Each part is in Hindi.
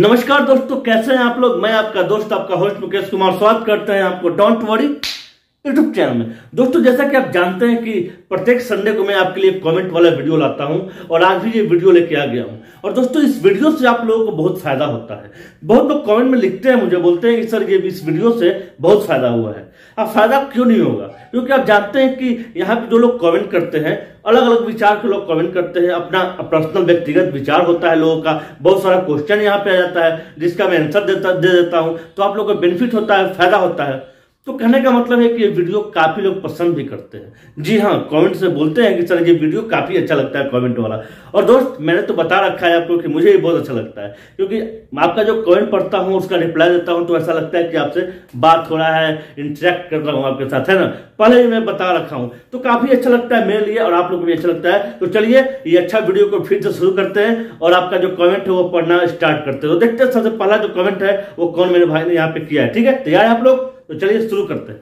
नमस्कार दोस्तों, कैसे हैं आप लोग? मैं आपका दोस्त, आपका होस्ट मुकेश कुमार, स्वागत करते हैं आपको डोंट वरी यूट्यूब चैनल में। दोस्तों, जैसा कि आप जानते हैं कि प्रत्येक संडे को मैं आपके लिए कमेंट वाला वीडियो लाता हूँ और आज भी ये वीडियो लेके आ गया हूँ। और दोस्तों, इस वीडियो से आप लोगों को बहुत फ़ायदा होता है। बहुत लोग कॉमेंट में लिखते हैं मुझे, बोलते हैं कि, सर, ये इस वीडियो से बहुत फ़ायदा हुआ है। अब फ़ायदा क्यों नहीं होगा? क्योंकि आप जानते हैं कि यहाँ पे जो लोग कमेंट करते हैं अलग अलग विचार के लोग कमेंट करते हैं, अपना पर्सनल व्यक्तिगत विचार होता है लोगों का, बहुत सारा क्वेश्चन यहाँ पे आ जाता है, जिसका मैं आंसर देता, दे देता हूँ तो आप लोगों को बेनिफिट होता है, फ़ायदा होता है। तो कहने का मतलब है कि ये वीडियो काफ़ी लोग पसंद भी करते हैं। जी हाँ कमेंट से बोलते हैं कि सर ये वीडियो काफ़ी अच्छा लगता है कमेंट वाला। और दोस्त, मैंने तो बता रखा है आपको कि मुझे ये बहुत अच्छा लगता है, क्योंकि आपका जो कमेंट पढ़ता हूँ, उसका रिप्लाई देता हूँ तो ऐसा लगता है कि आपसे बात हो रहा है इंटरेक्ट कर रहा हूँ आपके साथ, है ना? पहले ही मैं बता रखा हूँ तो काफ़ी अच्छा लगता है मेरे लिए और आप लोग को भी अच्छा लगता है। तो चलिए, ये अच्छा वीडियो को फिर से शुरू करते हैं और आपका जो कमेंट है, वो पढ़ना स्टार्ट करते हैं। तो देखते हैं, सबसे पहला जो कमेंट है, वो कौन मेरे भाई ने यहाँ पे किया है, ठीक है? तैयार है आप लोग? तो चलिए शुरू करते हैं।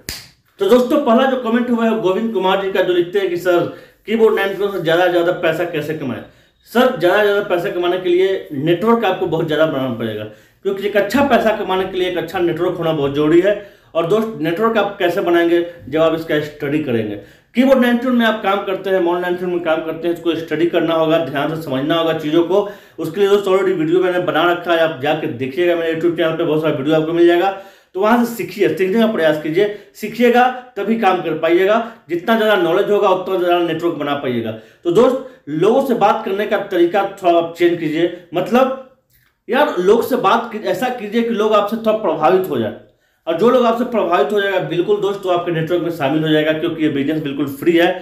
तो दोस्तों, पहला जो कमेंट हुआ है, गोविंद कुमार जी का, जो लिखते हैं कि, सर कीबोर्ड नाइन से ज़्यादा से ज़्यादा पैसा कैसे कमाए? सर, ज़्यादा ज़्यादा पैसा कमाने के लिए नेटवर्क आपको बहुत ज़्यादा बनाना पड़ेगा, क्योंकि एक अच्छा पैसा कमाने के लिए एक अच्छा नेटवर्क होना बहुत ज़रूरी है। और दोस्त नेटवर्क आप कैसे बनाएँगे? जब आप इसका स्टडी करेंगे। कीबोर्ड नाइनटीन में आप काम करते हैं मॉन नाइनटीन में काम करते हैं, इसको स्टडी करना होगा, ध्यान से समझना होगा चीज़ों को। उसके लिए दोस्तों ऑलरेडी वीडियो मैंने बना रखा है, आप जाके देखिएगा मेरे यूट्यूब चैनल पर बहुत सारा वीडियो आपको मिल जाएगा। तो वहाँ से सीखिए, सीखने का प्रयास कीजिए। सीखिएगा, तभी काम कर पाइएगा। जितना ज़्यादा नॉलेज होगा, उतना ज़्यादा नेटवर्क बना पाइएगा। तो दोस्त, लोगों से बात करने का तरीका थोड़ा आप चेंज कीजिए। मतलब यार, लोग से बात ऐसा कीजिए कि लोग आपसे थोड़ा प्रभावित हो जाए। और जो लोग आपसे प्रभावित हो जाएगा, बिल्कुल दोस्त तो आपके नेटवर्क में शामिल हो जाएगा, क्योंकि ये बिज़नेस बिल्कुल फ्री है।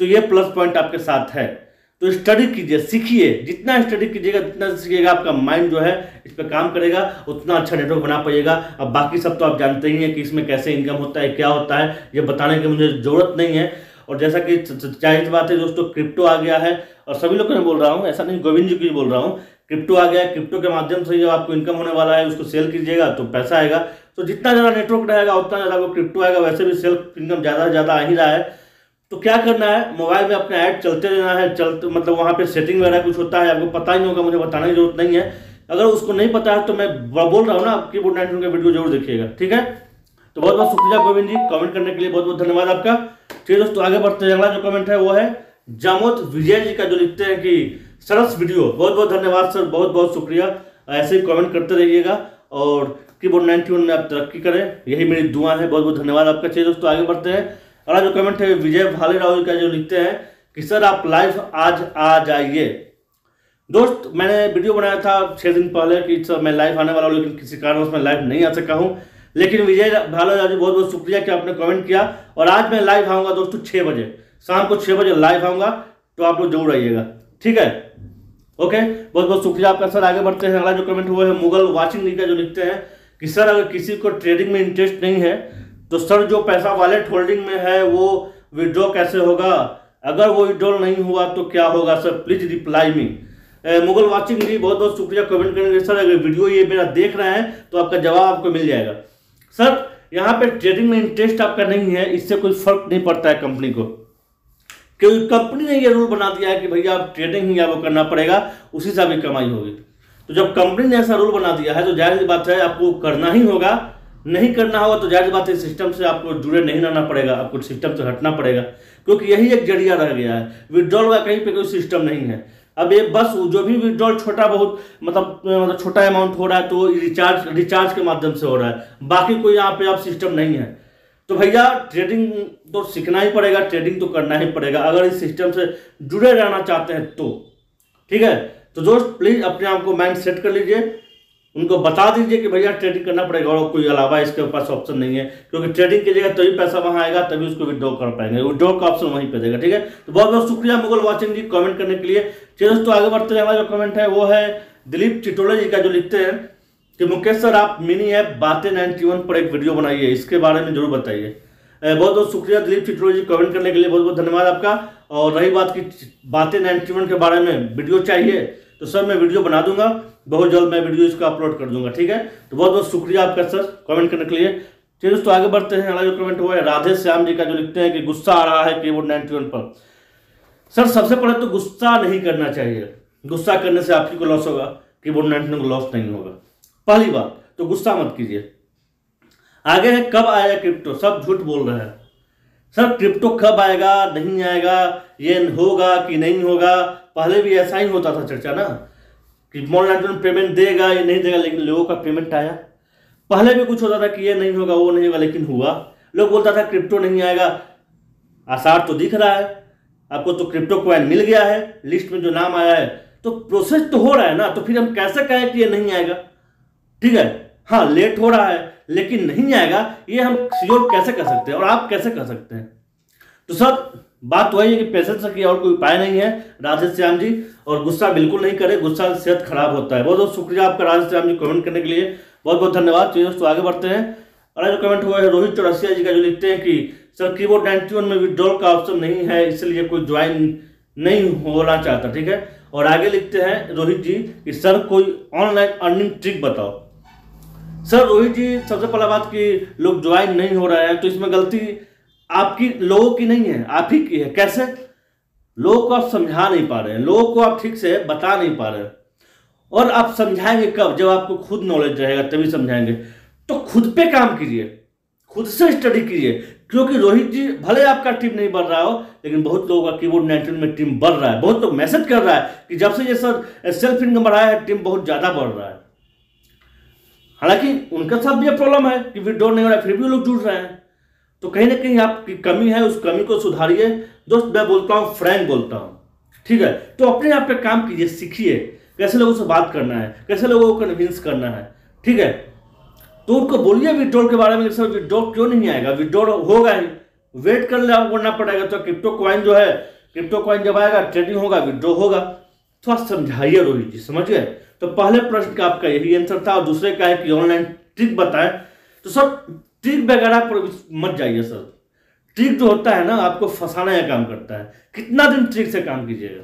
तो ये प्लस पॉइंट आपके साथ है। तो स्टडी कीजिए, सीखिए। जितना स्टडी कीजिएगा, जितना सीखिएगा आपका माइंड जो है, इस पर काम करेगा, उतना अच्छा नेटवर्क बना पाइएगा। अब बाकी सब तो आप जानते ही हैं कि इसमें कैसे इनकम होता है, क्या होता है, ये बताने की मुझे ज़रूरत नहीं है। और जैसा कि ज़ाहिर बात है दोस्तों क्रिप्टो आ गया है, और सभी लोग को मैं बोल रहा हूँ, ऐसा नहीं, गोविंद जी को बोल रहा हूँ क्रिप्टो आ गया क्रिप्टो के माध्यम से जब आपको इनकम होने वाला है, उसको सेल कीजिएगा तो पैसा आएगा। तो जितना ज़्यादा नेटवर्क रहेगा, उतना ज़्यादा वो क्रिप्टो आएगा, वैसे भी सेल्फ इनकम ज़्यादा से ज़्यादा आ ही रहा है। तो क्या करना है? मोबाइल में अपने ऐड चलते रहना है, चलते मतलब वहाँ पे सेटिंग वगैरह कुछ होता है, आपको पता ही नहीं होगा, मुझे बताने की ज़रूरत नहीं है। अगर उसको नहीं पता है तो मैं बोल रहा हूँ ना की बोर्ड नाइनटीन का वीडियो ज़रूर देखिएगा, ठीक है? तो बहुत बहुत शुक्रिया गोविंद जी कमेंट करने के लिए बहुत बहुत धन्यवाद आपका। ठीक दोस्तों, आगे बढ़ते हैं, अगला जो कमेंट है, वो है जामोद विजय जी का, जो लिखते हैं कि, सरस वीडियो बहुत बहुत धन्यवाद सर, बहुत बहुत शुक्रिया। ऐसे ही कमेंट करते रहिएगा और कीबोर्ड नाइनटी में आप तरक्की करें, यही मेरी दुआ है, बहुत बहुत धन्यवाद आपका। चाहिए दोस्तों, आगे बढ़ते हैं। अगला जो कमेंट है, विजय भाले राहुल का जो लिखते हैं कि, सर, आप लाइव आज आ जाइए। दोस्त, मैंने वीडियो बनाया था छः दिन पहले कि, सर, मैं लाइव आने वाला हूँ, लेकिन किसी कारण उसमें लाइव नहीं आ सका हूँ। लेकिन विजय भाले राजू बहुत बहुत शुक्रिया कि आपने कमेंट किया। और आज मैं लाइव आऊँगा दोस्तों छः बजे, शाम को छः बजे लाइव आऊँगा तो आप लोग ज़रूर आइएगा। ठीक है? ओके बहुत बहुत शुक्रिया आपका, सर। आगे बढ़ते हैं। अगला जो कमेंट हुआ है, मुगल वाचिंग का जो लिखते हैं कि, सर, अगर किसी को ट्रेडिंग में इंटरेस्ट नहीं है तो सर, जो पैसा वॉलेट होल्डिंग में है, वो विड्रॉ कैसे होगा? अगर वो विड्रॉ नहीं हुआ तो क्या होगा sir? Please reply me Mughal watching ji, बहुत बहुत शुक्रिया कमेंट करेंगे सर, अगर वीडियो ये मेरा देख रहे हैं तो आपका जवाब आपको मिल जाएगा। सर, यहाँ पे ट्रेडिंग में इंटरेस्ट आपका नहीं है, इससे कोई फ़र्क नहीं पड़ता है कंपनी को। क्योंकि कंपनी ने ये रूल बना दिया है कि भैया आप ट्रेडिंग ही आपको करना पड़ेगा, उसी से आपकी कमाई होगी। तो जब कंपनी ने ऐसा रूल बना दिया है तो ज़ाहिर सी बात है, आपको करना ही होगा। नहीं करना होगा तो ज़ाहिर बात है सिस्टम से आपको जुड़े नहीं रहना पड़ेगा, आपको सिस्टम से हटना पड़ेगा। क्योंकि यही एक ज़रिया रह गया है। विड्रॉल का कहीं पे कोई सिस्टम नहीं है। अब ये बस जो भी विड्रॉल छोटा बहुत मतलब मतलब छोटा अमाउंट हो रहा है तो रिचार्ज रिचार्ज के माध्यम से हो रहा है। बाकी कोई यहाँ पे आप सिस्टम नहीं है। तो भैया ट्रेडिंग तो सीखना ही पड़ेगा ट्रेडिंग तो करना ही पड़ेगा। अगर इस सिस्टम से जुड़े रहना चाहते हैं तो ठीक है? तो दोस्त प्लीज़ अपने आप को माइंड सेट कर लीजिए। उनको बता दीजिए कि भैया ट्रेडिंग करना पड़ेगा और कोई अलावा इसके पास ऑप्शन नहीं है, क्योंकि ट्रेडिंग की जगह तभी पैसा वहाँ आएगा, तभी उसको विड्रॉ कर पाएँगे। विड्रॉ का ऑप्शन वहीं पे देगा, ठीक है? तो बहुत बहुत शुक्रिया मुगल वॉचिंग जी कमेंट करने के लिए। चलिए दोस्तों आगे बढ़ते हैं हमारा जो कमेंट है वो है दिलीप चिटोले जी का, जो लिखते हैं कि, मुकेश सर, आप मिनी ऐप बातें नाइनटी पर एक वीडियो बनाइए, इसके बारे में ज़रूर बताइए। बहुत बहुत शुक्रिया दिलीप चिटोले जी कमेंट करने के लिए, बहुत बहुत धन्यवाद आपका। और रही बात की बातें नाइनटी के बारे में वीडियो चाहिए? तो सर मैं वीडियो बना दूँगा, बहुत जल्द मैं वीडियो इसको अपलोड कर दूँगा, ठीक है? तो बहुत बहुत शुक्रिया आपका सर कमेंट करने के लिए। चलिए दोस्तों, आगे बढ़ते हैं। अगला जो कमेंट हुआ है, राधे श्याम जी का, जो लिखते हैं कि गुस्सा आ रहा है कीबोर्ड नाइनटी वन पर। सर, सबसे पहले तो गुस्सा नहीं करना चाहिए। गुस्सा करने से आपकी को लॉस होगा कीबोर्ड नाइनटी को लॉस नहीं होगा। पहली बात तो गुस्सा मत कीजिए। आगे है, कब आया क्रिप्टो सब झूठ बोल रहे हैं। सर क्रिप्टो कब आएगा, नहीं आएगा, ये होगा कि नहीं होगा? पहले भी ऐसा ही होता था चर्चा ना, कि ऑनलाइन पेमेंट देगा या नहीं देगा, लेकिन लोगों का पेमेंट आया। पहले भी कुछ होता था कि ये नहीं होगा, वो नहीं होगा, लेकिन हुआ। लोग बोलता था क्रिप्टो नहीं आएगा। आसार तो दिख रहा है। आपको तो क्रिप्टो क्वाइन मिल गया है लिस्ट में जो नाम आया है। तो प्रोसेस तो हो रहा है ना तो फिर हम कैसे कहें कि ये नहीं आएगा? ठीक है? हाँ लेट हो रहा है, लेकिन नहीं आएगा। ये हम श्योर कैसे कर सकते हैं और आप कैसे कर सकते हैं? तो सर बात वही है कि पेशेंस की और कोई उपाय नहीं है राधे श्याम जी, और गुस्सा बिल्कुल नहीं करें, गुस्सा से सेहत खराब होता है। बहुत बहुत शुक्रिया आपका राधे श्याम जी कमेंट करने के लिए। बहुत बहुत धन्यवाद। चलिए दोस्तों, आगे बढ़ते हैं। और जो कमेंट हुआ है, रोहित चौरसिया जी का, जो लिखते हैं कि, सर कीबोर्ड नाइन्टी वन में विड्रॉल का ऑप्शन नहीं है, इसलिए कोई ज्वाइन नहीं होना चाहता। ठीक है? और आगे लिखते हैं, रोहित जी, कि, सर, कोई ऑनलाइन अर्निंग ट्रिक बताओ। सर, रोहित जी, सबसे पहला बात कि, लोग ज्वाइन नहीं हो रहे हैं। तो इसमें गलती आपकी लोगों की नहीं है, आप ही की है। कैसे? लोगों को आप समझा नहीं पा रहे हैं। लोगों को आप ठीक से बता नहीं पा रहे हैं। और आप समझाएँगे कब? जब आपको खुद नॉलेज रहेगा, तभी समझाएँगे। तो खुद पे काम कीजिए। खुद से स्टडी कीजिए। क्योंकि रोहित जी, भले आपका टीम नहीं बढ़ रहा हो, लेकिन बहुत लोगों का कीबोर्ड नाइनटीन में टीम बढ़ रहा है। बहुत लोग मैसेज कर रहा है कि जब से ये सर सेल्फ इनकम बढ़ाया है टीम बहुत ज़्यादा बढ़ रहा है। हालाँकि उनके साथ भी प्रॉब्लम है कि विड्रॉ नहीं हो रहा है, फिर भी लोग जुड़ रहे हैं। तो कहीं ना कहीं आपकी कमी है, उस कमी को सुधारिए दोस्त मैं बोलता हूँ फ्रैंक बोलता हूँ। ठीक है? तो अपने आप पे काम कीजिए, सीखिए, कैसे लोगों से बात करना है, कैसे लोगों को कन्विंस करना है। ठीक है? तो उनको बोलिए विड्रॉल के बारे में सर विड्रॉल क्यों नहीं आएगा? विड्रॉल होगा ही। वेट कर ले करना पड़ेगा। तो क्रिप्टो क्वाइन जो है क्रिप्टो क्वाइन जब आएगा ट्रेडिंग होगा विड्रॉ होगा। थोड़ा समझाइए रोहित जी, समझिए? तो पहले प्रश्न का आपका यही आंसर था, और दूसरे का है कि ऑनलाइन ट्रिक बताए। तो सर ट्रिक वगैरह पर मत जाइए सर। ट्रिक जो होता है ना, आपको फंसाने का काम करता है। कितना दिन ट्रिक से काम कीजिएगा।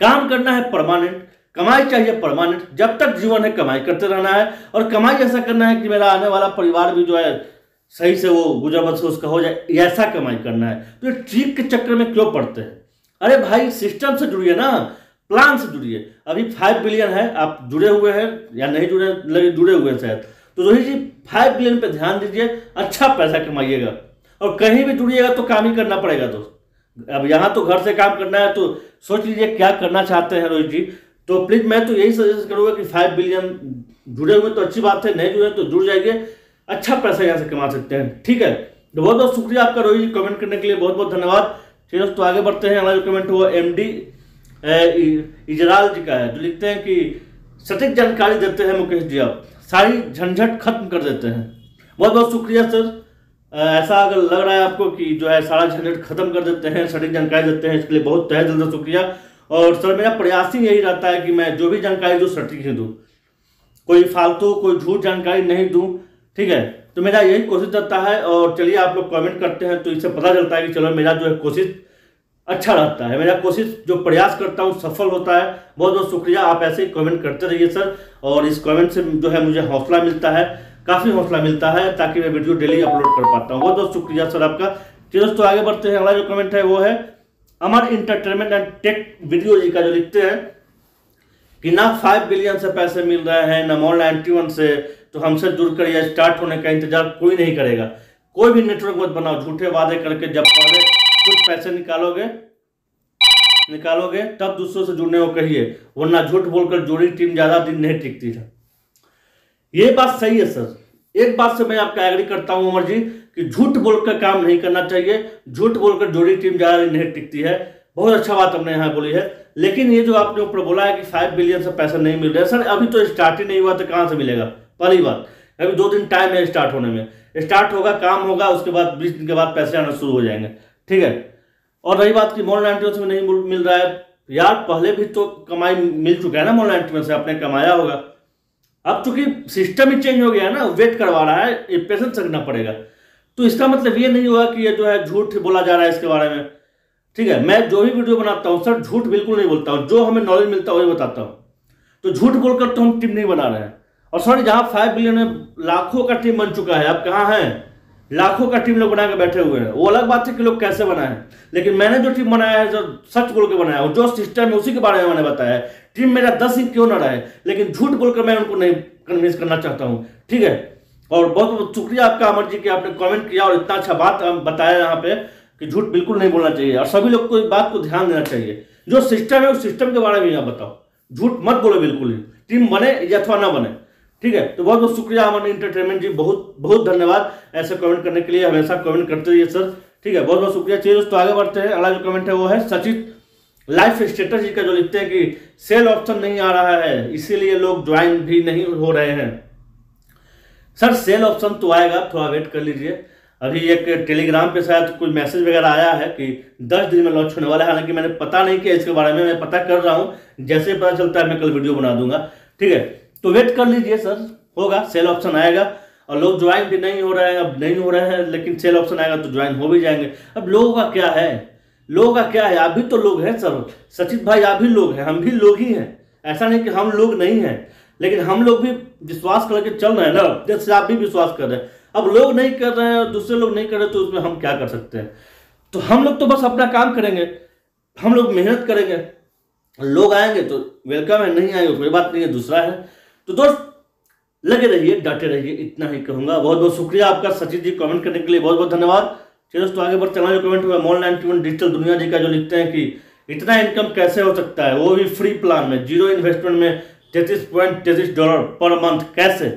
काम करना है परमानेंट कमाई चाहिए परमानेंट जब तक जीवन है, कमाई करते रहना है। और कमाई ऐसा करना है कि मेरा आने वाला परिवार भी जो है, सही से वो गुजर बस उसका हो जाए, ऐसा कमाई करना है। तो ये ट्रिक के चक्कर में क्यों पड़ते हैं? अरे भाई सिस्टम से जुड़िए ना। प्लान से जुड़िए। अभी फाइव बिलियन है, आप जुड़े हुए हैं या नहीं जुड़े जुड़े हुए हैं शायद। तो रोहित जी फाइव बिलियन पे ध्यान दीजिए अच्छा पैसा कमाइएगा। और कहीं भी जुड़िएगा तो काम ही करना पड़ेगा, दोस्त। अब यहाँ तो घर से काम करना है तो सोच लीजिए क्या करना चाहते हैं रोहित जी। तो प्लीज़ मैं तो यही सजेस्ट करूँगा कि फाइव बिलियन जुड़े हुए तो अच्छी बात है, नहीं जुड़े तो जुड़ जाइए। अच्छा पैसा यहाँ से कमा सकते हैं, ठीक है? तो बहुत बहुत शुक्रिया आपका रोहित जी कमेंट करने के लिए बहुत बहुत धन्यवाद। चलिए दोस्तों, आगे बढ़ते हैं, हमारा जो कमेंट हुआ एम डी इजराल जी का है, जो लिखते हैं कि सटीक जानकारी देते हैं मुकेश जी आप। सारी झंझट खत्म कर देते हैं। बहुत बहुत शुक्रिया, सर। ऐसा अगर लग रहा है आपको कि जो है सारा झंझट खत्म कर देते हैं, सटीक जानकारी देते हैं, इसके लिए बहुत तहे दिल से शुक्रिया। और सर, मेरा प्रयास ही यही रहता है कि मैं जो भी जानकारी दूँ, सटीक ही दूँ। कोई फालतू, कोई झूठ जानकारी नहीं दूँ, ठीक है? तो मेरा यही कोशिश रहता है, और चलिए आप लोग कमेंट करते हैं तो इससे पता चलता है कि चलो मेरा जो है कोशिश अच्छा रहता है। मेरा कोशिश, जो प्रयास करता हूँ, सफल होता है। बहुत बहुत शुक्रिया, आप ऐसे ही कमेंट करते रहिए, सर। और इस कमेंट से जो है मुझे हौसला मिलता है, काफ़ी हौसला मिलता है, ताकि मैं वीडियो डेली अपलोड कर पाता हूँ। बहुत बहुत शुक्रिया, सर, आपका। चलिए दोस्तों, आगे बढ़ते हैं। अगला जो कमेंट है वो है, Amar entertainment and tech video ji का जो लिखते हैं, कि ना फाइव बिलियन से पैसे मिल रहे हैं, ना मॉल नाइन्टी वन से तो हमसे जुड़कर या स्टार्ट होने का इंतज़ार कोई नहीं करेगा। कोई भी नेटवर्क मत बनाओ, झूठे वादे करके जब पहले कुछ पैसे निकालोगे निकालोगे, तब दूसरों से जुड़ने को कहिए, वरना झूठ बोलकर जोड़ी टीम ज़्यादा दिन नहीं टिकती है। ये बात सही है, सर। एक बात से मैं आपका एग्री करता हूँ, अमर जी, कि झूठ बोलकर काम नहीं करना चाहिए। झूठ बोलकर जोड़ी टीम ज़्यादा दिन नहीं टिकती है। बहुत अच्छा बात हमने यहाँ बोली है। लेकिन ये जो आपने ऊपर बोला है कि फाइव बिलियन से पैसा नहीं मिल रहा सर, अभी तो स्टार्ट ही नहीं हुआ तो कहाँ से मिलेगा? पहली बात, अभी दो दिन टाइम है स्टार्ट होने में। स्टार्ट होगा, काम होगा, उसके बाद, बीस दिन के बाद पैसे आना शुरू हो जाएँगे। ठीक है? और रही बात की मॉडल नाइन्टी में नहीं मिल रहा है। यार, पहले भी तो कमाई मिल चुका है ना मॉडल नाइन्टी से, आपने कमाया होगा। अब चूँकि सिस्टम ही चेंज हो गया है ना वेट करवा रहा है पेशेंस रखना पड़ेगा। तो इसका मतलब ये नहीं हुआ कि ये जो है झूठ बोला जा रहा है इसके बारे में। ठीक है, मैं जो भी वीडियो बनाता हूँ सर झूठ बिल्कुल नहीं बोलता हूँ। जो हमें नॉलेज मिलता है, वही बताता हूँ। तो झूठ बोलकर तो हम टीम नहीं बना रहे हैं। और सॉरी जहाँ फाइव बिलियन में लाखों का टीम बन चुका है अब कहाँ है? लाखों का टीम लोग बना के बैठे हुए हैं। वो अलग बात है कि लोग कैसे बनाए। लेकिन मैंने जो टीम बनाया है, जो सच बोल के बनाया है जो सिस्टम है, उसी के बारे में मैंने बताया है। टीम मेरा दस इंच क्यों ना रहे लेकिन झूठ बोलकर मैं उनको नहीं कन्विंस करना चाहता हूँ। ठीक है? और बहुत बहुत शुक्रिया आपका, अमर जी, कि आपने कमेंट किया और इतना अच्छा बात बताया यहाँ पे कि झूठ बिल्कुल नहीं बोलना चाहिए। और सभी लोग को इस बात को ध्यान देना चाहिए। जो सिस्टम है, उस सिस्टम के बारे में यहाँ बताओ। झूठ मत बोलो बिल्कुल ही टीम बने या अथवा ना बने। ठीक है? तो बहुत बहुत शुक्रिया अमन इंटरटेनमेंट जी, बहुत बहुत धन्यवाद ऐसे कमेंट करने के लिए, हमेशा कमेंट करते रहिए सर। ठीक है, बहुत बहुत शुक्रिया। चलिए दोस्तों, आगे बढ़ते हैं। अगला जो कमेंट है वो है सचित लाइफ स्टेटस जी का, जो लिखते हैं कि सेल ऑप्शन नहीं आ रहा है, इसीलिए लोग ज्वाइन भी नहीं हो रहे हैं। सर सेल ऑप्शन तो आएगा, थोड़ा वेट कर लीजिए। अभी एक टेलीग्राम पे शायद कोई मैसेज वगैरह आया है कि दस दिन में लॉन्च होने वाला है। हालाँकि मैंने पता नहीं किया इसके बारे में, मैं पता कर रहा हूँ। जैसे पता चलता है, मैं कल वीडियो बना दूँगा। ठीक है तो वेट कर लीजिए सर होगा सेल ऑप्शन आएगा। और लोग ज्वाइन भी नहीं हो रहे हैं, अब नहीं हो रहे हैं, लेकिन सेल ऑप्शन आएगा तो ज्वाइन हो भी जाएँगे। अब लोगों का क्या है? लोगों का क्या है? आप भी तो लोग हैं सर सचित भाई, आप भी लोग हैं, हम भी लोग ही हैं। ऐसा नहीं कि हम लोग नहीं हैं, लेकिन हम लोग भी विश्वास करके चल रहे हैं ना। जैसे आप भी विश्वास कर रहे हैं। अब लोग नहीं कर रहे हैं और दूसरे लोग नहीं कर रहे तो उसमें हम क्या कर सकते हैं? तो हम लोग तो बस अपना काम करेंगे। हम लोग मेहनत करेंगे। लोग आएँगे तो वेलकम है, नहीं आएँगे, कोई बात नहीं है, दूसरा है। तो दोस्त, लगे रहिए, डटे रहिए, इतना ही कहूँगा। बहुत बहुत शुक्रिया आपका सचिन जी कमेंट करने के लिए। बहुत बहुत धन्यवाद। चलिए दोस्तों, आगे बढ़ हैं। जो कमेंट हुआ मॉल नाइन डिजिटल दुनिया जी का, जो लिखते हैं कि इतना इनकम कैसे हो सकता है? वो भी फ्री प्लान में ज़ीरो इन्वेस्टमेंट में तैतीस पॉइंट तैतीस डॉलर पर मंथ कैसे?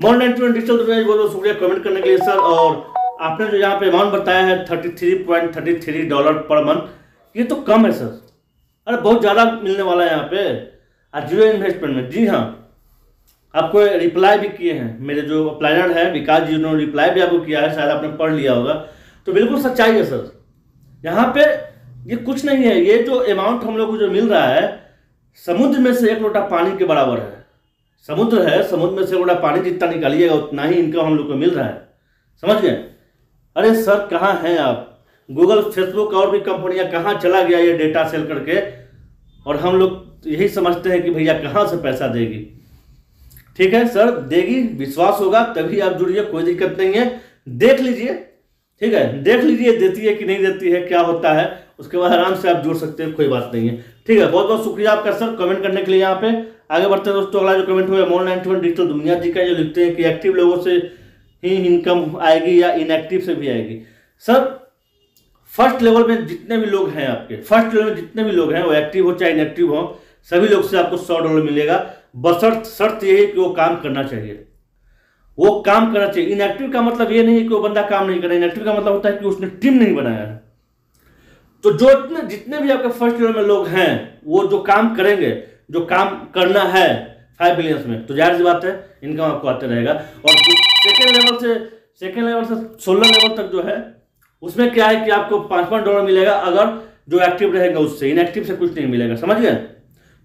मॉल नाइन डिजिटल दुनिया जी, बहुत बहुत शुक्रिया कमेंट करने के लिए सर और आपने जो यहाँ पे अमाउंट बताया है thirty three point thirty three dollar per month ये तो कम है सर अरे, बहुत ज़्यादा मिलने वाला है यहाँ पे। ज़ीरो इन्वेस्टमेंट में। जी हाँ आपको रिप्लाई भी किए हैं। मेरे जो प्लानर है, विकास जी, उन्होंने रिप्लाई भी आपको किया है, शायद आपने पढ़ लिया होगा। तो बिल्कुल सच्चाई है सर। यहाँ पे ये कुछ नहीं है। ये जो अमाउंट हम लोग को जो मिल रहा है, समुद्र में से एक लोटा पानी के बराबर है। समुद्र है, समुद्र में से एक लोटा पानी जितना निकालिएगा, उतना ही इनकम हम लोग को मिल रहा है। समझ गए? अरे सर, कहाँ हैं आप? गूगल फेसबुक और भी कंपनियाँ कहाँ चला गया ये डेटा सेल करके? और हम लोग यही समझते हैं कि भैया कहाँ से पैसा देगी। ठीक है, सर? देगी, विश्वास होगा, तभी आप जुड़िए, कोई दिक्कत नहीं है। देख लीजिए, ठीक है? देख लीजिए, देती है कि नहीं देती है, क्या होता है। उसके बाद आराम से आप जुड़ सकते हैं, कोई बात नहीं है। ठीक है बहुत बहुत शुक्रिया आपका, सर कमेंट करने के लिए यहाँ पे। आगे बढ़ते हैं दोस्तों, अगला जो कमेंट हुआ मोर नाइनटी वन डिजिटल दुनिया जी का, जो लिखते हैं कि एक्टिव लोगों से ही इनकम आएगी या इनएक्टिव से भी आएगी। सर फ़र्स्ट लेवल में जितने भी लोग हैं आपके, फ़र्स्ट लेवल में जितने भी लोग हैं, वो एक्टिव हो चाहे इनएक्टिव हो, सभी लोग से आपको सौ डॉलर मिलेगा। बशर्त, शर्त यही कि वो काम करना चाहिए। वो काम करना चाहिए। इनएक्टिव का मतलब ये नहीं है कि वो बंदा काम नहीं करे इनएक्टिव का मतलब होता है कि उसने टीम नहीं बनाया। है तो जो इतने, जितने भी आपके फ़र्स्ट लेवल में लोग हैं, वो जो काम करेंगे, जो काम करना है फाइव बिलियंस में तो ज़ाहिर सी बात है इनकम आपको आते रहेगा। और सेकेंड लेवल से सेकेंड लेवल से सोलह लेवल तक जो है उसमें क्या है कि आपको पाँच पाँच डॉलर मिलेगा अगर जो एक्टिव रहेगा उससे। इनएक्टिव से कुछ नहीं मिलेगा, समझ गए?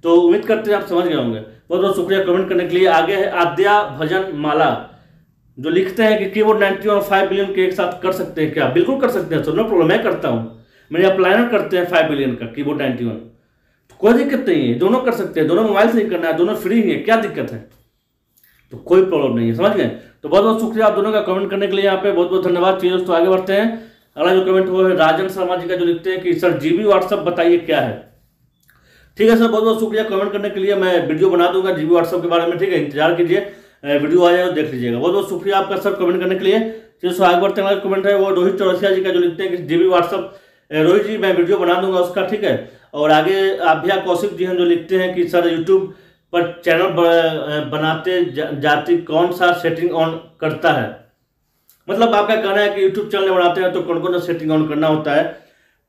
तो उम्मीद करते हैं आप समझ गए होंगे। बहुत बहुत शुक्रिया कमेंट करने के लिए। आगे है आद्या भजन माला, जो लिखते हैं कि कीबोर्ड नाइनटी और फाइव बिलियन के एक साथ कर सकते हैं क्या? बिल्कुल कर सकते हैं, सर नो प्रॉब्लम मैं करता हूँ। मेरे अप्लाइनर करते हैं फाइव बिलियन का कीबोर्ड नाइनटी वन तो कोई दिक्कत नहीं है, दोनों कर सकते हैं, दोनों मोबाइल से ही करना है, दोनों फ्री ही है, क्या दिक्कत है? तो कोई प्रॉब्लम नहीं है, समझ गए? तो बहुत बहुत शुक्रिया आप दोनों का कमेंट करने के लिए यहाँ पे, बहुत बहुत धन्यवाद। चाहिए दोस्तों, आगे बढ़ते हैं। अगला जो कमेंट हुआ है, राजन शर्मा जी का जो लिखते हैं कि, सर जीबी व्हाट्सअप बताइए क्या है? ठीक है, सर, बहुत बहुत शुक्रिया कमेंट करने के लिए। मैं वीडियो बना दूँगा जीबी व्हाट्सअप के बारे में, ठीक है? इंतज़ार कीजिए। वीडियो आ जाएगा देख लीजिएगा। बहुत बहुत शुक्रिया आपका, सर कमेंट करने के लिए। हैं कमेंट है, वो रोहित चौरसिया जी का जो लिखते हैं कि जीबी व्हाट्सअप रोहित जी, मैं वीडियो बना दूँगा उसका, ठीक है? और आगे आभ्या कौशिक जी हैं जो लिखते हैं कि, सर यूट्यूब पर चैनल बनाते जाती कौन सा सेटिंग ऑन करता है? मतलब आपका कहना है कि यूट्यूब चैनल बनाते हैं तो कौन कौन सा सेटिंग ऑन करना होता है।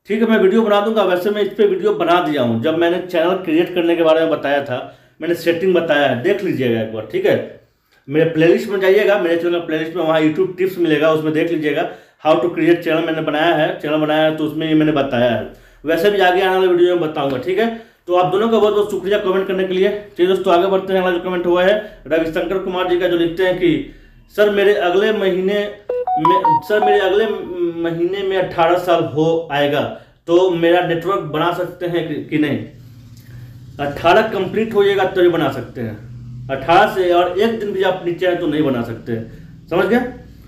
ठीक है, मैं वीडियो बना दूँगा। वैसे मैं इस पर वीडियो बना दिया हूँ। जब मैंने चैनल क्रिएट करने के बारे में बताया था, मैंने सेटिंग बताया है। देख लीजिएगा एक बार, ठीक है? मेरे प्लेलिस्ट में जाइएगा। मेरे चैनल प्लेलिस्ट में वहाँ यूट्यूब टिप्स मिलेगा, उसमें देख लीजिएगा। हाउ टू क्रिएट चैनल मैंने बनाया है। चैनल बनाया है तो उसमें मैंने बताया है। वैसे भी आगे आने वाले वीडियो में बताऊँगा, ठीक है? तो आप दोनों का बहुत बहुत शुक्रिया कमेंट करने के लिए। चलिए दोस्तों, आगे बढ़ते हैं। अगला जो कमेंट हुआ है, रविशंकर कुमार जी का, जो लिखते हैं कि सर, मेरे अगले महीने में, सर, मेरे अगले महीने में अट्ठारह साल हो आएगा तो मेरा नेटवर्क बना सकते हैं कि नहीं? अट्ठारह कंप्लीट हो जाएगा तो ही बना सकते हैं। अट्ठारह से और एक दिन भी आप नीचे हैं तो नहीं बना सकते। समझ गए?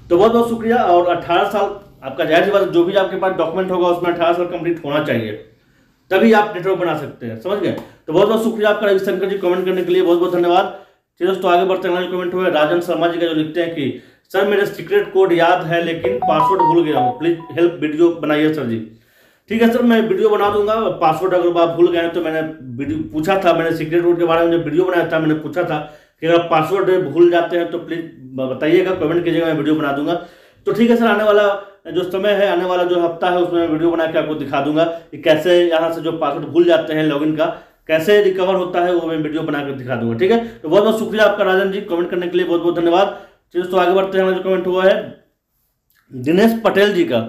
तो बहुत बहुत शुक्रिया, और अट्ठारह साल आपका ज़ाहिर सी बात जो भी आपके पास डॉक्यूमेंट होगा, उसमें अठारह साल कंप्लीट होना चाहिए। तभी आप नेटवर्क बना सकते हैं। समझ गए? तो बहुत बहुत शुक्रिया आपका रविशंकर जी कमेंट करने के लिए, बहुत बहुत धन्यवाद। चलिए दोस्तों, आगे बढ़ते हैं। कमेंट हुए राजन शर्मा जी का जो लिखते हैं कि, सर, मेरे सीक्रेट कोड याद है, लेकिन पासवर्ड भूल गया हूँ। प्लीज़ हेल्प वीडियो बनाइए सर जी। ठीक है सर, मैं वीडियो बना दूँगा। पासवर्ड अगर आप भूल गए तो मैंने वीडियो पूछा था। मैंने सीक्रेट कोड के बारे में जब वीडियो बनाया था, मैंने पूछा था कि अगर पासवर्ड भूल जाते हैं तो प्लीज़ बताइएगा। कमेंट कीजिएगा, मैं वीडियो बना दूँगा। तो ठीक है सर, आने वाला, जो समय है, आने वाला जो हफ़्ता है, उसमें मैं वीडियो बना के आपको दिखा दूँगा कि कैसे यहाँ से जो पासवर्ड भूल जाते हैं लॉगिन का। कैसे रिकवर होता है वो मैं वीडियो बनाकर दिखा दूँगा, ठीक है? तो बहुत बहुत शुक्रिया आपका राजन जी कमेंट करने के लिए बहुत बहुत धन्यवाद। चलिए आगे बढ़ते हैं जो कमेंट हुआ है। दिनेश पटेल जी का।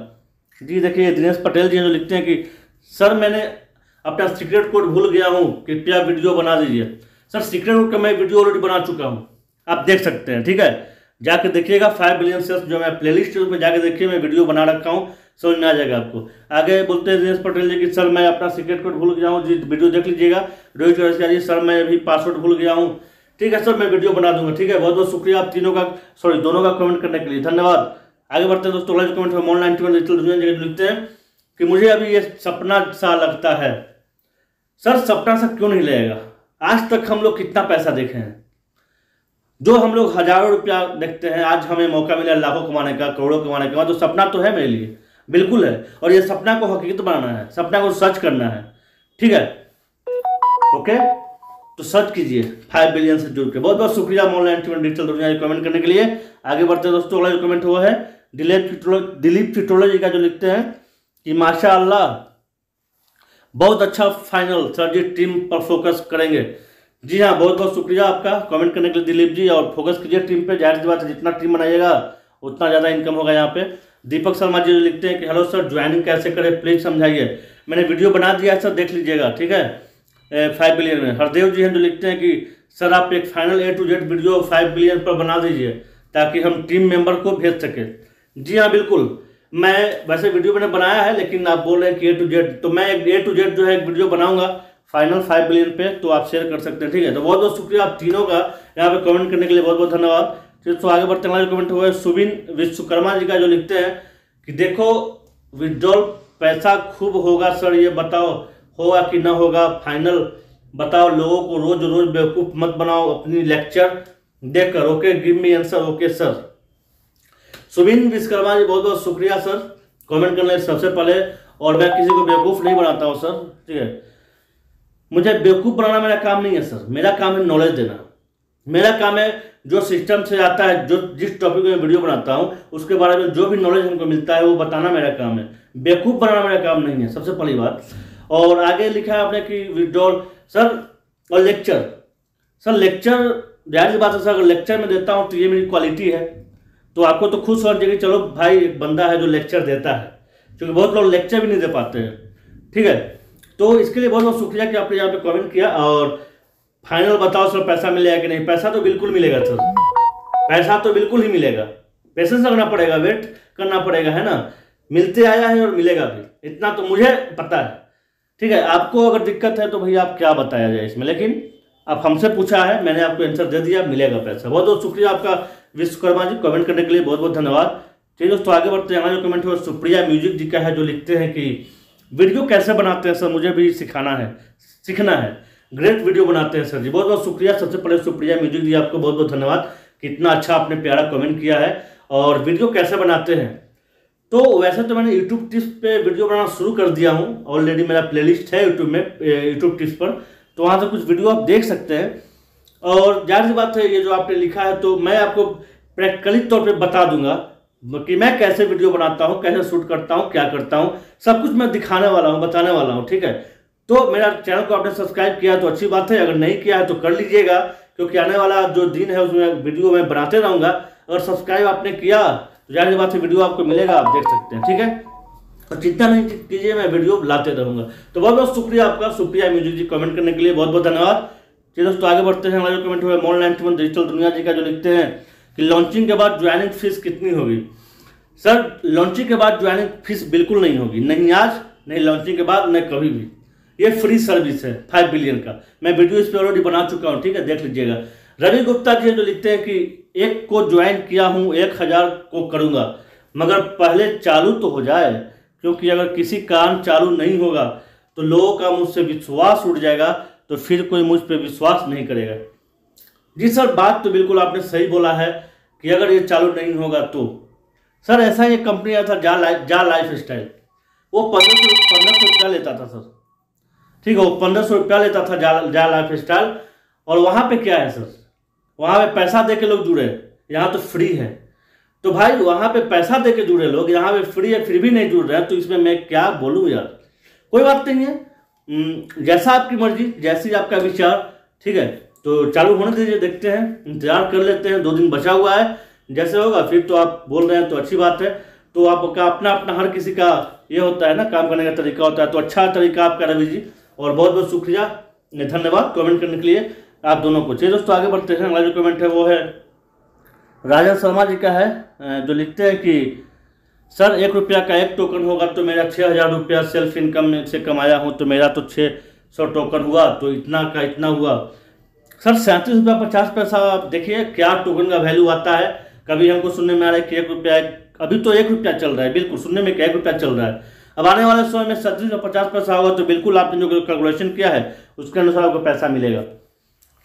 जी देखिए, दिनेश पटेल जी जो लिखते हैं कि, सर, मैंने अपना सीक्रेट कोड भूल गया हूँ, कृपया वीडियो बना दीजिए। सर सीक्रेट कोड का मैं वीडियो ऑलरेडी बना चुका हूँ। आप देख सकते हैं, ठीक है? जाके देखिएगा फाइव बिलियन सेल्स जो मैं प्लेलिस्ट में जाके देखिए, मैं वीडियो बना रखा हूँ। समझ में आ जाएगा आपको। आगे बोलते हैं दिनेश पटेल जी की, सर, मैं अपना सीक्रेट कोड भूल गया हूँ। जी वीडियो देख लीजिएगा। रोहित चौरसिया जी सर, मैं अभी पासवर्ड भूल गया हूँ। ठीक है, सर, मैं वीडियो बना दूँगा। ठीक है, बहुत बहुत शुक्रिया आप तीनों का सॉरी दोनों का कमेंट करने के लिए। धन्यवाद। आगे बढ़ते हैं दोस्तों अगला कमेंट ऑनलाइन डिजिटल लिखते हैं कि मुझे अभी ये सपना सा लगता है। सर, सपना सा क्यों नहीं लगेगा? आज तक हम लोग कितना पैसा देखे हैं। जो हम लोग हज़ारों रुपया देखते हैं, आज हमें मौका मिला लाखों कमाने का, करोड़ों कमाने का। तो सपना तो है मेरे लिए। बिल्कुल है। और ये सपना को हकीकत बनाना है, सपना को सच करना है। ठीक है? ओके? तो सर्च कीजिए फाइव बिलियन से जुड़ के। बहुत बहुत शुक्रिया ऑनलाइन डिजिटल दुनिया कमेंट करने के लिए। आगे बढ़ते दोस्तों, अगला जो कमेंट हुआ है, दिलीप दिलीप चिटोला जी का जो लिखते हैं कि माशा अल्लाह बहुत अच्छा फाइनल सर जी टीम पर फोकस करेंगे। जी हाँ बहुत बहुत शुक्रिया आपका कमेंट करने के लिए दिलीप जी। और फोकस कीजिए टीम पे। ज़ाहिर सी बात है, जितना टीम बनाइएगा, उतना ज़्यादा इनकम होगा यहाँ पे। दीपक शर्मा जी लिखते हैं कि, हेलो सर ज्वाइनिंग कैसे करें? प्लीज़ समझाइए। मैंने वीडियो बना दिया है सर, देख लीजिएगा, ठीक है? फाइव बिलियन में। हरदेव जी हैं जो लिखते हैं कि, सर, आप एक final A to Z video five billion पर बना दीजिए, ताकि हम टीम मेंबर को भेज सके। जी हाँ बिल्कुल। मैं, वैसे वीडियो मैंने बनाया है, लेकिन आप बोल रहे हैं कि ए टू जेड तो मैं एक ए टू जेड जो है एक वीडियो बनाऊँगा फाइनल फाइव बिलियन पे तो आप शेयर कर सकते हैं, ठीक है? तो बहुत बहुत शुक्रिया आप तीनों का। यहाँ पे कमेंट करने के लिए बहुत बहुत धन्यवाद। फिर तो आगे बढ़ते हैं कमेंट हुआ है सुबिन विश्वकर्मा जी का, जो लिखते हैं कि देखो विड्रॉल पैसा खूब होगा सर, ये बताओ, होगा कि ना होगा फाइनल बताओ लोगों को रोज रोज बेवकूफ़ मत बनाओ अपनी लेक्चर देखकर okay give me answer okay sir Subin Vishwakarma ji, बहुत बहुत शुक्रिया सर कमेंट करने सबसे पहले, और मैं किसी को बेवकूफ़ नहीं बनाता हूँ सर ठीक है? मुझे बेवकूफ़ बनाना मेरा काम नहीं है सर मेरा काम है नॉलेज देना। मेरा काम है जो सिस्टम से आता है, जो जिस टॉपिक में वीडियो बनाता हूँ, उसके बारे में जो भी नॉलेज हमको मिलता है, वो बताना मेरा काम है। बेवकूफ़ बनाना मेरा काम नहीं है, सबसे पहली बात। और आगे लिखा है आपने कि विड्रॉल सर और लेक्चर सर लेक्चर ज़ाहिर सी बात है सर अगर लेक्चर में देता हूँ तो ये मेरी क्वालिटी है। तो आपको तो खुद समझ जाएगी चलो भाई, एक बंदा है जो लेक्चर देता है। क्योंकि बहुत लोग लेक्चर भी नहीं दे पाते हैं। ठीक है? तो इसके लिए बहुत बहुत शुक्रिया कि आपने यहाँ पे कमेंट किया और फाइनल बताओ सर, पैसा मिलेगा कि नहीं? पैसा तो बिल्कुल मिलेगा सर। पैसा तो बिल्कुल ही मिलेगा। पेशेंस रखना पड़ेगा वेट करना पड़ेगा, है ना? मिलते आया है और मिलेगा भी। इतना तो मुझे पता है। ठीक है, आपको अगर दिक्कत है तो भैया आप क्या बताया जाए इसमें? लेकिन आप हमसे पूछा है, मैंने आपको आंसर दे दिया, मिलेगा पैसा। बहुत बहुत शुक्रिया आपका विश्वकर्मा जी कमेंट करने के लिए बहुत बहुत धन्यवाद। चलिए दोस्तों, आगे बढ़ते हैं। जो कमेंट है सुप्रिया म्यूज़िक जी का है, जो लिखते हैं कि वीडियो कैसे बनाते हैं सर, मुझे भी सिखाना है, सीखना है। ग्रेट वीडियो बनाते हैं, सर जी। बहुत बहुत शुक्रिया। सबसे पहले सुप्रिया म्यूज़िक जी, आपको बहुत बहुत धन्यवाद। कितना अच्छा आपने प्यारा कमेंट किया है। और वीडियो कैसे बनाते हैं? तो वैसे तो मैंने यूट्यूब टिप्स पे वीडियो बनाना शुरू कर दिया हूँ। ऑलरेडी मेरा प्लेलिस्ट है यूट्यूब में यूट्यूब टिप्स पर। तो वहाँ से कुछ वीडियो आप देख सकते हैं। और ज़ाहिर सी बात है, ये जो आपने लिखा है तो मैं आपको प्रैक्टिकली तौर पर बता दूँगा कि मैं कैसे वीडियो बनाता हूँ, कैसे शूट करता हूँ, क्या करता हूँ। सब कुछ मैं दिखाने वाला हूँ, बताने वाला हूँ, ठीक है? तो मेरा चैनल को आपने सब्सक्राइब किया तो अच्छी बात है, अगर नहीं किया है तो कर लीजिएगा, क्योंकि आने वाला जो दिन है उसमें वीडियो मैं बनाते रहूँगा अगर सब्सक्राइब आपने किया तो ज़ाहिर बात है वीडियो आपको मिलेगा, आप देख सकते हैं, ठीक है? और चिंता नहीं कीजिए, मैं वीडियो लाते रहूँगा। तो बहुत बहुत शुक्रिया आपका, शुक्रिया म्यूज़िक जी कमेंट करने के लिए, बहुत बहुत धन्यवाद। चलिए दोस्तों, आगे बढ़ते हैं, हमारे जो कमेंट हुए मोल नाइनटी डिजिटल दुनिया जी का जो लिखते हैं कि लॉन्चिंग के बाद ज्वाइनिंग फ़ीस कितनी होगी? सर लॉन्चिंग के बाद ज्वाइनिंग फ़ीस बिल्कुल नहीं होगी, नहीं आज, नहीं लॉन्चिंग के बाद नहीं कभी भी। ये फ्री सर्विस है फाइव बिलियन का। मैं वीडियो इस पर ऑलरेडी बना चुका हूँ, ठीक है? देख लीजिएगा। रवि गुप्ता जी जो लिखते हैं कि एक को ज्वाइन किया हूँ, एक हज़ार को करूँगा। मगर पहले चालू तो हो जाए, क्योंकि अगर किसी कारण चालू नहीं होगा तो लोगों का मुझसे विश्वास उठ जाएगा तो फिर कोई मुझ पर विश्वास नहीं करेगा। जी सर, बात तो बिल्कुल आपने सही बोला है कि अगर ये चालू नहीं होगा तो। सर, ऐसा ही कंपनी आया था, जा लाइफ जा लाइफ स्टाइल वो पंद्रह सौ पंद्रह सौ रुपया लेता था, सर। ठीक है, वो पंद्रह सौ रुपया लेता था जा लाइफ स्टाइल और वहाँ पे क्या है सर? वहाँ पे पैसा दे के लोग जुड़े यहाँ तो फ्री है। तो भाई, वहाँ पे पैसा दे के जुड़े लोग। यहाँ पे फ्री है, फिर भी नहीं जुड़ रहे। हैं तो इसमें मैं क्या बोलूँ यार? कोई बात नहीं है। जैसा आपकी मर्ज़ी, जैसी आपका विचार। ठीक है तो चालू होने दीजिए, देखते हैं। इंतज़ार कर लेते हैं। दो दिन बचा हुआ है। जैसे होगा, फिर तो आप बोल रहे हैं तो अच्छी बात है। तो आपका अपना अपना हर किसी का ये होता है ना, काम करने का तरीका होता है। तो अच्छा तरीका आपका रवि जी। और बहुत बहुत शुक्रिया धन्यवाद कमेंट करने के लिए आप दोनों को। चलिए दोस्तों, आगे बढ़ते हैं। अगला जो कमेंट है, वो है, राजा शर्मा जी का है जो लिखते हैं कि, सर, एक रुपया का एक टोकन होगा तो मेरा छः हज़ार रुपया सेल्फ इनकम से कमाया हूँ तो मेरा तो छः सौ टोकन हुआ तो इतना का इतना हुआ। सर, सैंतीस रुपया पचास पैसा, देखिए क्या टोकन का वैल्यू आता है। कभी हमको सुनने में आ रहा है कि एक रुपया अभी तो एक रुपया चल रहा है, बिल्कुल, सुनने में क्या एक रुपया चल रहा है। अब आने वाले समय में सैंतीस में पचास पैसा होगा तो बिल्कुल आपने जो कैलकुलेशन किया है, उसके अनुसार आपको पैसा मिलेगा।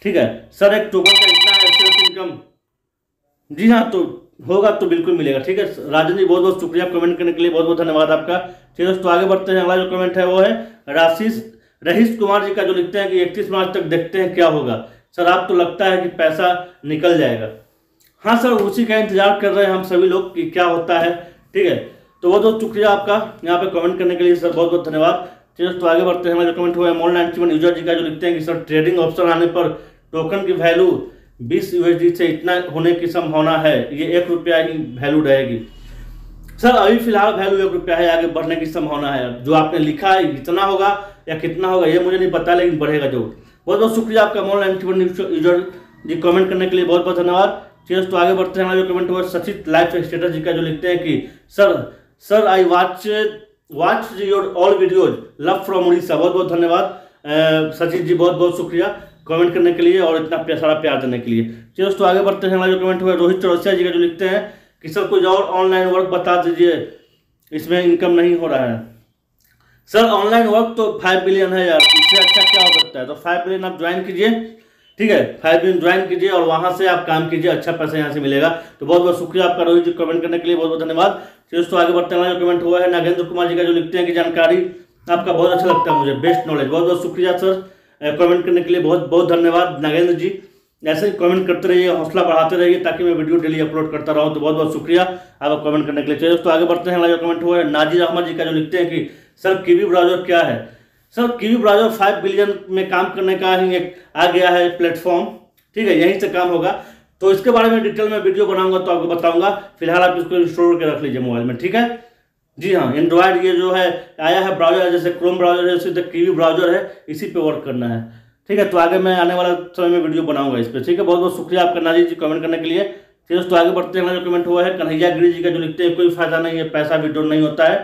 ठीक है? सर, एक टोकन का इतना है इनकम जी हाँ तो होगा तो बिल्कुल मिलेगा। ठीक है? राजन जी बहुत बहुत शुक्रिया। कमेंट करने के लिए बहुत बहुत धन्यवाद आपका। ठीक है दोस्तों, आगे बढ़ते हैं। अगला जो कमेंट है वो है राशिश रहीश कुमार जी का, जो लिखते हैं कि इकतीस मार्च तक देखते हैं क्या होगा। सर, आप तो लगता है कि पैसा निकल जाएगा। हाँ सर, उसी का इंतज़ार कर रहे हैं हम सभी लोग कि क्या होता है। ठीक है? तो बहुत बहुत शुक्रिया आपका यहाँ पे कमेंट करने के लिए सर बहुत बहुत धन्यवाद। है दोस्तों, आगे बढ़ते हैं। हमारे कमेंट हुआ है मोल नाइन्टी यूज़र जी का, जो लिखते हैं कि सर ट्रेडिंग ऑप्शन आने पर टोकन की वैल्यू बीस यूएसडी से इतना होने की संभावना है। ये एक रुपया ही वैल्यू रहेगी। सर अभी फ़िलहाल वैल्यू एक रुपया है, आगे बढ़ने की संभावना है। जो आपने लिखा है, इतना होगा या कितना होगा, ये मुझे नहीं पता, लेकिन बढ़ेगा जो बहुत बहुत शुक्रिया आपका मोल नाइन यूज़र जी कमेंट करने के लिए। बहुत बहुत धन्यवाद। चलिए तो आगे बढ़ते हैं। हमारा जो कमेंट हुआ सचित लाइफ स्टेटस जी का, जो लिखते हैं कि sir sir I watch watch your all videos love from Orissa बहुत बहुत धन्यवाद। सचित जी, बहुत बहुत शुक्रिया कमेंट करने के लिए और इतना सारा प्यार देने के लिए। चलिए दोस्तों, आगे बढ़ते हैं। हमारा जो कमेंट हुआ रोहित चौरसिया जी का जो लिखते हैं कि सर, कुछ और ऑनलाइन वर्क बता दीजिए। इसमें इनकम नहीं हो रहा है। सर ऑनलाइन वर्क तो फाइव बिलियन है यार। इससे अच्छा क्या हो सकता है? तो फाइव बिलियन आप ज्वाइन कीजिए। ठीक है? फाइव बिलियन ज्वाइन कीजिए और वहाँ से आप काम कीजिए। अच्छा पैसा यहाँ से मिलेगा। तो बहुत बहुत शुक्रिया आपका रोहित जी कमेंट करने के लिए। बहुत बहुत धन्यवाद। चलिए दोस्तों आगे बढ़ते हैं जो कमेंट हुआ है, नागेंद्र कुमार जी का जो लिखते हैं कि जानकारी, आपका बहुत अच्छा लगता है मुझे बेस्ट नॉलेज बहुत बहुत शुक्रिया सर कमेंट करने के लिए बहुत बहुत धन्यवाद, नागेंद्र जी। ऐसे ही कमेंट करते रहिए, हौसला बढ़ाते रहिए, ताकि मैं वीडियो डेली अपलोड करता रहूँ। तो बहुत बहुत शुक्रिया, आप कमेंट करने के लिए चलिए दोस्तों आगे बढ़ते हैं जो कमेंट हुआ है, नाजिर अहमद जी का जो लिखते हैं कि, सर, कीवी ब्राउज़र क्या है? Sir, Kiwi browser five billion में काम करने का ही एक आ गया है प्लेटफॉर्म ठीक है, यहीं से काम होगा। तो इसके बारे में डिटेल में वीडियो बनाऊँगा तो आपको बताऊँगा। फ़िलहाल आप इसको इंस्टॉल करके रख लीजिए मोबाइल में, ठीक है? जी हाँ एंड्रॉयड ये जो है, आया है ब्राउज़र जैसे क्रोम ब्राउज़र है इसी कीवी ब्राउज़र है, इसी पे वर्क करना है, ठीक है? तो आगे मैं आने वाला समय में वीडियो बनाऊँगा इस पर ठीक है? बहुत बहुत शुक्रिया आपका नाजी जी कमेंट करने के लिए। फिर दोस्तों, आगे बढ़ते हैं, जो कमेंट हुआ है, कन्हैया गिरी जी का जो लिखते हैं, कोई फ़ायदा नहीं है, पैसा विड्रॉ नहीं होता है।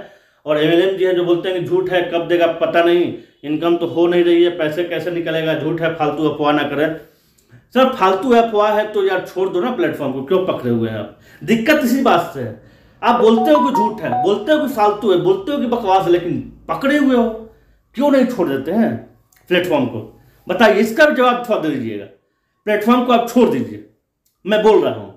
और एम जी है, जो बोलते हैं कि झूठ है, कब देगा पता नहीं इनकम तो हो नहीं रही है, पैसे कैसे निकलेगा, झूठ है, फालतू अफवाह ना करें। सर, फालतू अफवाह है तो यार छोड़ दो ना प्लेटफॉर्म को, क्यों पकड़े हुए हैं आप? दिक्कत इसी बात से है। आप बोलते हो कि झूठ है, बोलते हो कि फालतू है, बोलते हो कि बकवास है, लेकिन पकड़े हुए हो। क्यों नहीं छोड़ देते हैं प्लेटफॉर्म को? बताइए, इसका भी जवाब दे दीजिएगा। प्लेटफॉर्म को आप छोड़ दीजिए। मैं बोल रहा हूँ,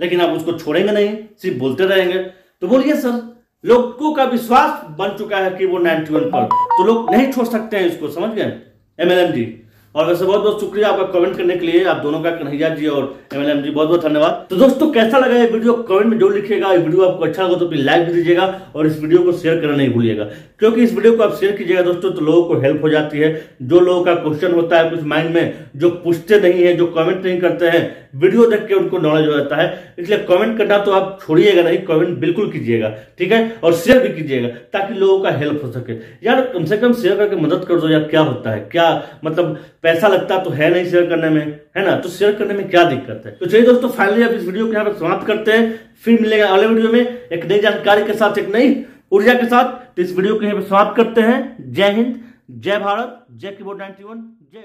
लेकिन आप उसको छोड़ेंगे नहीं, सिर्फ़ बोलते रहेंगे। तो बोलिए सर, लोगों का विश्वास बन चुका है कि वो नाइनटी वन पर तो लोग नहीं छोड़ सकते हैं इसको, समझ गए? एम एल एम जी और वैसे बहुत बहुत शुक्रिया आपका कमेंट करने के लिए, आप दोनों का कन्हैया जी और एमएलएम जी, बहुत बहुत धन्यवाद। तो दोस्तों, कैसा लगा ये वीडियो? कमेंट में जो लिखिएगा। ये वीडियो आपको अच्छा लगा तो प्लीज़ लाइक भी दीजिएगा और इस वीडियो को शेयर करना नहीं भूलिएगा। क्योंकि इस वीडियो को आप शेयर कीजिएगा दोस्तों तो लोगों को हेल्प हो जाती है। जो लोगों का क्वेश्चन होता है कुछ माइंड में, जो पूछते नहीं है, जो कमेंट नहीं करते हैं, वीडियो देख के उनको नॉलेज हो जाता है। इसलिए कमेंट करना तो आप छोड़िएगा नहीं कमेंट बिल्कुल कीजिएगा, ठीक है? और शेयर भी कीजिएगा, ताकि लोगों का हेल्प हो सके। यार, कम से कम शेयर करके मदद कर दो यार, क्या होता है? क्या मतलब पैसा लगता तो है नहीं शेयर करने में, है ना? तो शेयर करने में क्या दिक्कत है? तो चलिए दोस्तों फाइनली आप इस वीडियो को यहाँ पर समाप्त करते हैं। फिर मिलेगा अगले वीडियो में एक नई जानकारी के साथ, एक नई ऊर्जा के साथ। तो इस वीडियो को यहाँ पर समाप्त करते हैं। जय हिंद, जय भारत, जय कीबोर्ड नाइनटी जय